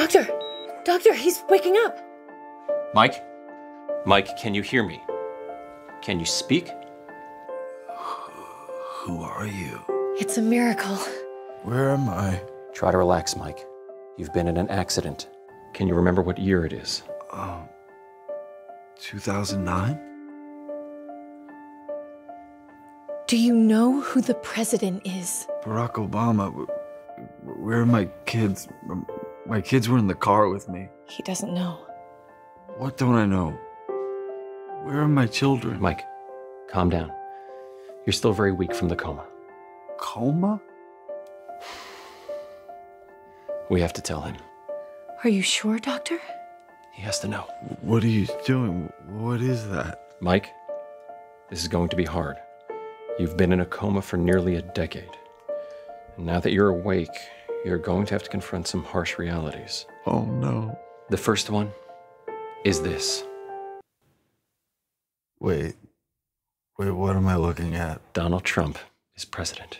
Doctor! Doctor, he's waking up! Mike? Mike, can you hear me? Can you speak? Who are you? It's a miracle. Where am I? Try to relax, Mike. You've been in an accident. Can you remember what year it is? Um, 2009? Do you know who the president is? Barack Obama. Where are my kids? My kids were in the car with me. He doesn't know. What don't I know? Where are my children? Mike, calm down. You're still very weak from the coma. Coma? We have to tell him. Are you sure, Doctor? He has to know. What are you doing? What is that? Mike, this is going to be hard. You've been in a coma for nearly a decade. And now that you're awake, you're going to have to confront some harsh realities. Oh no. The first one is this Wait. Wait, what am I looking at? Donald Trump is president.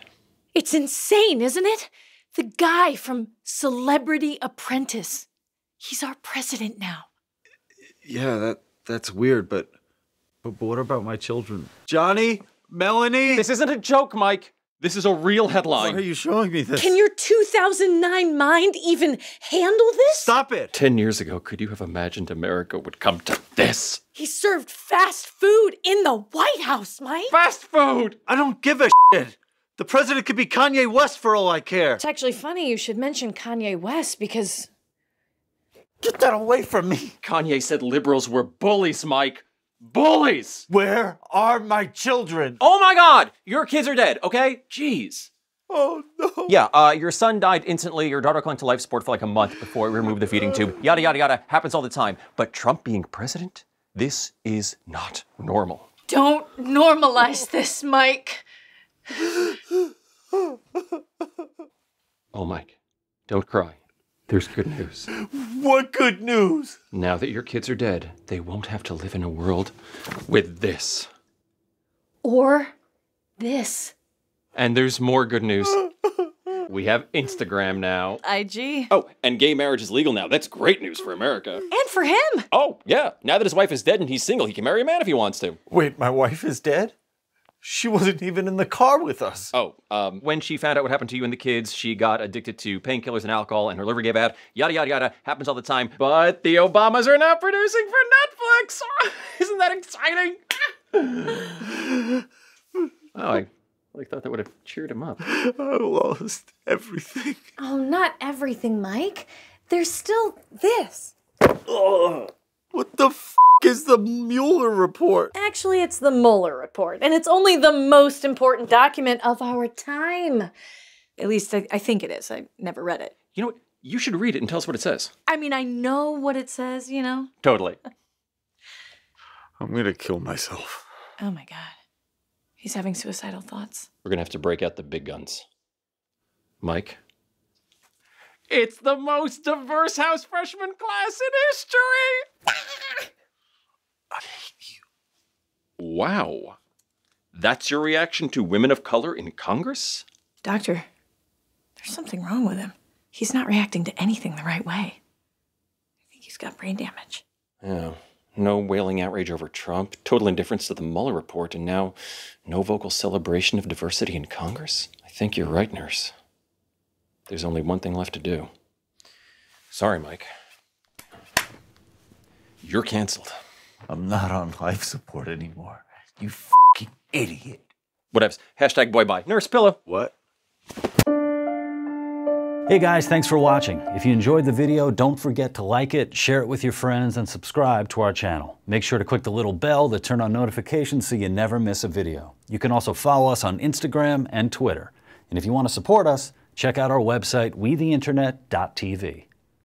It's insane, isn't it? The guy from Celebrity Apprentice. He's our president now. Yeah, that that's weird, but but, but what about my children? Johnny? Melanie? This isn't a joke, Mike. This is a real headline. Why are you showing me this? Can your 2009 mind even handle this? Stop it! Ten years ago, could you have imagined America would come to this? He served fast food in the White House, Mike. Fast food! I don't give a shit. The president could be Kanye West for all I care. It's actually funny you should mention Kanye West because Get that away from me. Kanye said liberals were bullies, Mike. Bullies! Where are my children? Oh my god! Your kids are dead, okay? Jeez. Oh no. Yeah, uh, your son died instantly, your daughter clung to life support for like a month before we removed the feeding tube. Yada, yada, yada. Happens all the time. But Trump being president? This is not normal. don't normalize this, Mike. Oh, Mike, don't cry. There's good news. What good news? Now that your kids are dead, they won't have to live in a world with this. Or this. And there's more good news. We have Instagram now. IG. Oh, and gay marriage is legal now. That's great news for America. And for him. Oh, yeah. Now that his wife is dead and he's single, he can marry a man if he wants to. Wait, my wife is dead? She wasn't even in the car with us. Oh, um, when she found out what happened to you and the kids, she got addicted to painkillers and alcohol, and her liver gave out. Yada yada yada. Happens all the time. But the Obamas are now producing for Netflix. Isn't that exciting? oh, I, I thought that would have cheered him up. I lost everything. Oh, not everything, Mike. There's still this. Ugh. What is the Mueller report? Actually, it's the Mueller report, and it's only the most important document of our time. At least I, I think it is. I never read it. You know what? You should read it and tell us what it says. I mean, I know what it says, you know? Totally. I'm gonna kill myself. Oh my god. He's having suicidal thoughts. We're gonna have to break out the big guns. Mike? It's the most diverse house freshman class in history! I hate you. Wow. That's your reaction to women of color in Congress? Doctor, there's something wrong with him. He's not reacting to anything the right way. I think he's got brain damage. Yeah. No wailing outrage over Trump, total indifference to the Mueller report, and now no vocal celebration of diversity in Congress? I think you're right, nurse. There's only one thing left to do. Sorry, Mike. You're canceled. I'm not on life support anymore. You fucking idiot. Whatevs. Hashtag boy bye. Nurse pillow. What? Hey guys, thanks for watching. If you enjoyed the video, don't forget to like it, share it with your friends, and subscribe to our channel. Make sure to click the little bell to turn on notifications so you never miss a video. You can also follow us on Instagram and Twitter. And if you want to support us, check out our website, wetheinternet.tv.